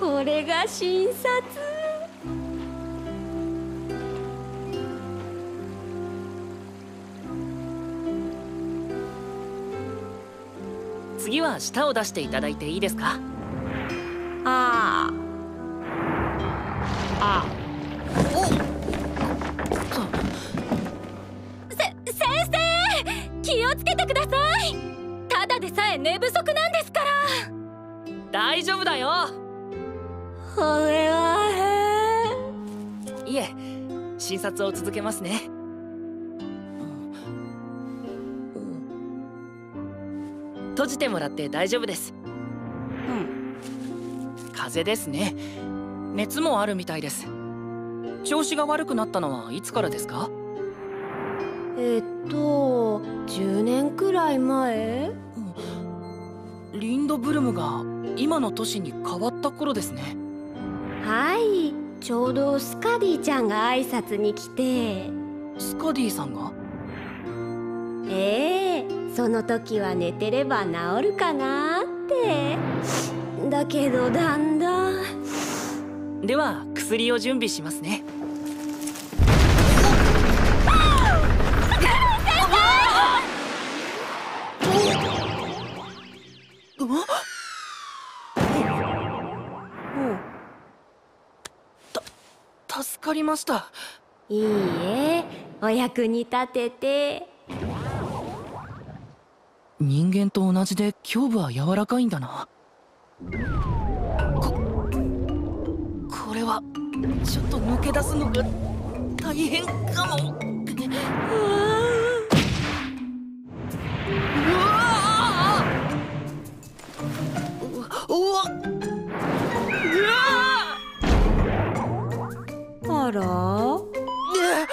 これが診察。次は舌を出していただいていいですか？ああせ先生！気をつけてください！ただでさえ寝不足なんですから！大丈夫だよこれはへいえ診察を続けますね。閉じてもらって大丈夫です。うん。風邪ですね。熱もあるみたいです。調子が悪くなったのはいつからですか？えっと10年くらい前？リンドブルムが今の都市に変わった頃ですねはい。ちょうどスカディちゃんが挨拶に来て。スカディさんが？ええその時は寝てれば治るかなって。だけどだんだん。では薬を準備しますね助かりました。いいえお役に立てて。人間と同じで胸部は柔らかいんだな。ここれはちょっと抜け出すのが大変かも 알아? 으악!